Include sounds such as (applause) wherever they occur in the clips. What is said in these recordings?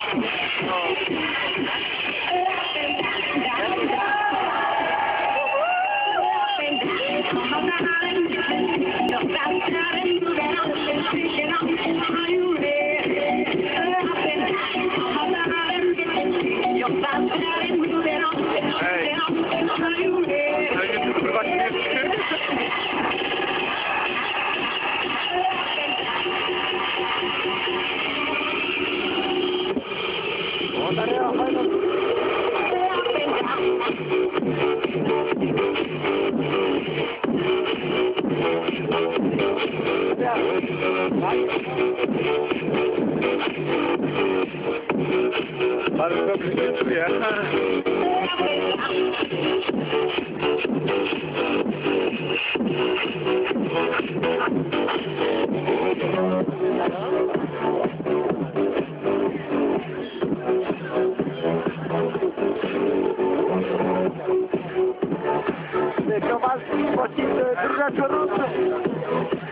Ej. Druga czorąca.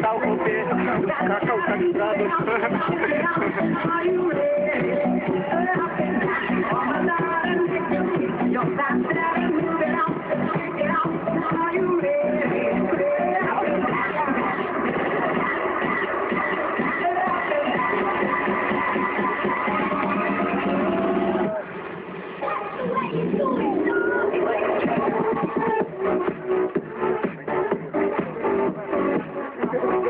tal contexto, cacau, cacau, cacau,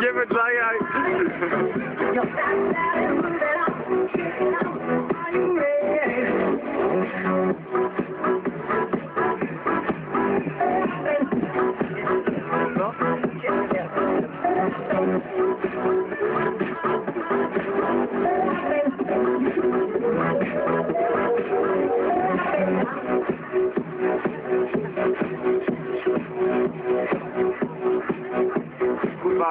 Nie wydlajaj! (laughs)